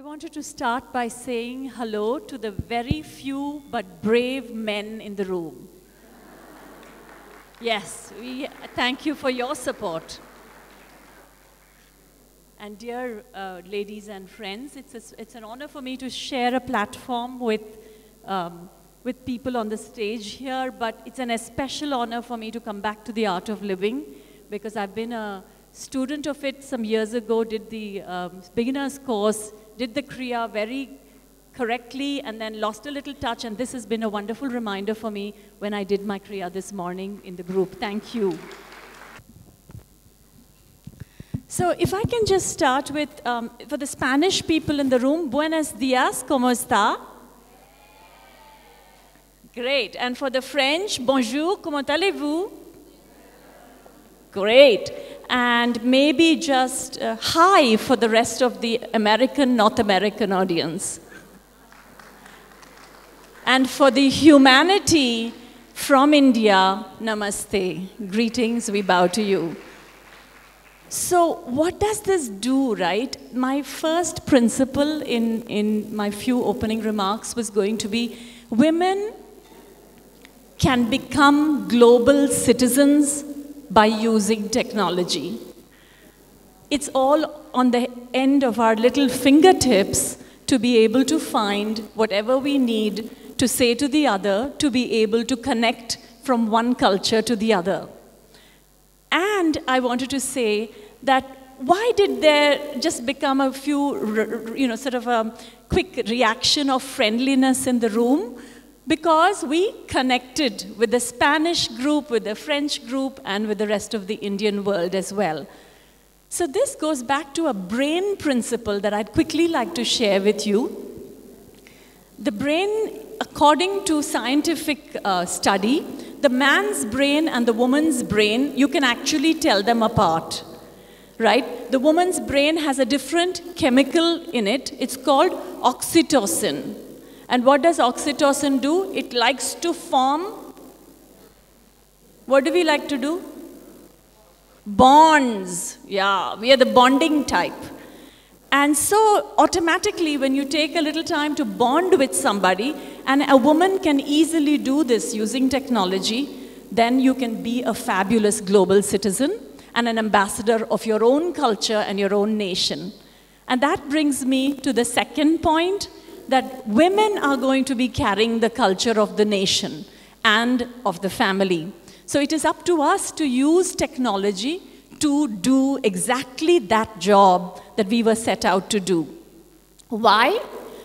I wanted to start by saying hello to the very few but brave men in the room. Yes, we thank you for your support. And dear uh, ladies and friends, it's, a, it's an honor for me to share a platform with, um, with people on the stage here, but it's an especial honor for me to come back to the art of living because I've been a student of it some years ago, did the um, beginner's course, did the Kriya very correctly, and then lost a little touch. And this has been a wonderful reminder for me when I did my Kriya this morning in the group. Thank you. So, if I can just start with, um, for the Spanish people in the room, buenos dias, ¿cómo está? Great. And for the French, bonjour, comment allez-vous? Great. And maybe just uh, hi for the rest of the American, North American audience. And for the humanity from India, namaste. Greetings, we bow to you. So, what does this do, right? My first principle in, in my few opening remarks was going to be women can become global citizens by using technology. It's all on the end of our little fingertips to be able to find whatever we need to say to the other, to be able to connect from one culture to the other. And I wanted to say that why did there just become a few, you know, sort of a quick reaction of friendliness in the room? Because we connected with the Spanish group, with the French group, and with the rest of the Indian world as well. So this goes back to a brain principle that I'd quickly like to share with you. The brain, according to scientific uh, study, the man's brain and the woman's brain, you can actually tell them apart right? The woman's brain has a different chemical in it. It's called oxytocin. And what does oxytocin do? It likes to form. What do we like to do? Bonds. Yeah, we are the bonding type. And so, automatically, when you take a little time to bond with somebody, and a woman can easily do this using technology, then you can be a fabulous global citizen and an ambassador of your own culture and your own nation. And that brings me to the second point that women are going to be carrying the culture of the nation and of the family. So it is up to us to use technology to do exactly that job that we were set out to do. Why?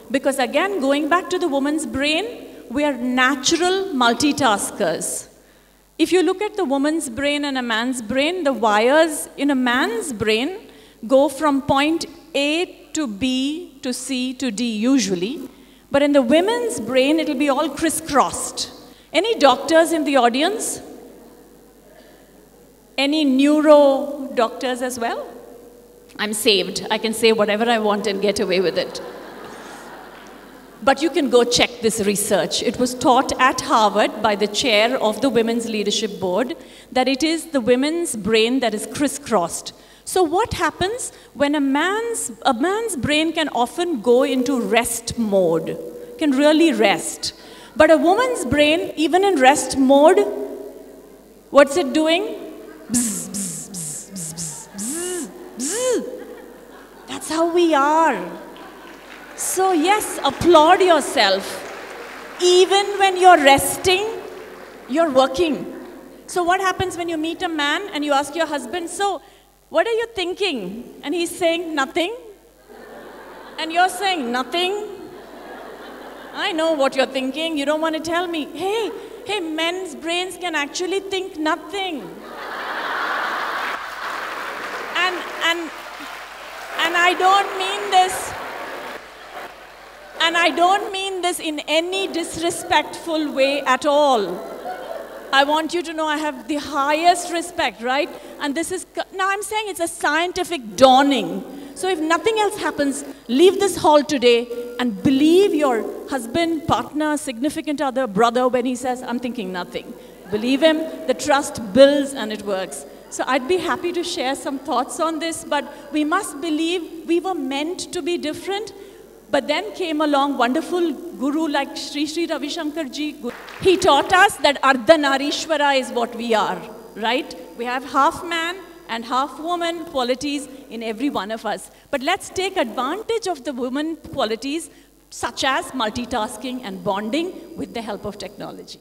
Because again, going back to the woman's brain, we are natural multitaskers. If you look at the woman's brain and a man's brain, the wires in a man's brain go from point A to B to C to D usually. But in the women's brain, it'll be all crisscrossed. Any doctors in the audience? Any neuro doctors as well? I'm saved. I can say whatever I want and get away with it. But you can go check this research. It was taught at Harvard by the chair of the Women's Leadership Board that it is the women's brain that is crisscrossed. So what happens when a man's, a man's brain can often go into rest mode, can really rest. But a woman's brain, even in rest mode, what's it doing? Bzz, bzz, bzz, That's how we are. So, yes, applaud yourself. Even when you're resting, you're working. So, what happens when you meet a man and you ask your husband, So, what are you thinking? And he's saying, Nothing. And you're saying, Nothing. I know what you're thinking. You don't want to tell me. Hey, hey, men's brains can actually think nothing. And, and, and I don't mean this and I don't mean this in any disrespectful way at all. I want you to know I have the highest respect, right? And this is, now I'm saying it's a scientific dawning. So if nothing else happens, leave this hall today and believe your husband, partner, significant other, brother when he says, I'm thinking nothing. Believe him, the trust builds and it works. So I'd be happy to share some thoughts on this, but we must believe we were meant to be different. But then came along wonderful guru like Sri Sri Ravi Shankar ji. He taught us that Ardhanarishwara is what we are, right? We have half man and half woman qualities in every one of us. But let's take advantage of the woman qualities such as multitasking and bonding with the help of technology.